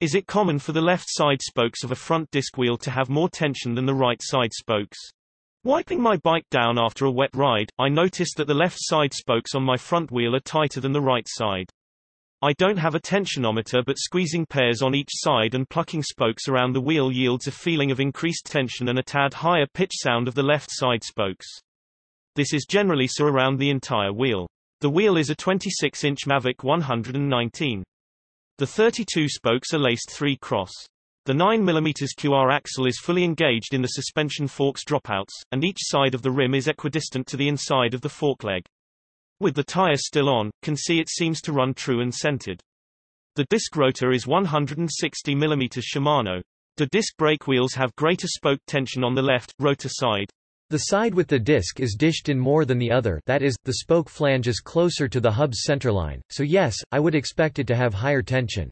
Is it common for the left side spokes of a front disc wheel to have more tension than the right side spokes? Wiping my bike down after a wet ride, I noticed that the left side spokes on my front wheel are tighter than the right side. I don't have a tensionometer but squeezing pairs on each side and plucking spokes around the wheel yields a feeling of increased tension and a tad higher pitch sound of the left side spokes. This is generally so around the entire wheel. The wheel is a 26-inch Mavic 119. The 32 spokes are laced 3 cross. The 9mm QR axle is fully engaged in the suspension fork's dropouts, and each side of the rim is equidistant to the inside of the fork leg. With the tire still on, can see it seems to run true and centered. The disc rotor is 160 mm Shimano. The disc brake wheels have greater spoke tension on the left, rotor side. The side with the disc is dished in more than the other that is, the spoke flange is closer to the hub's centerline, so yes, I would expect it to have higher tension.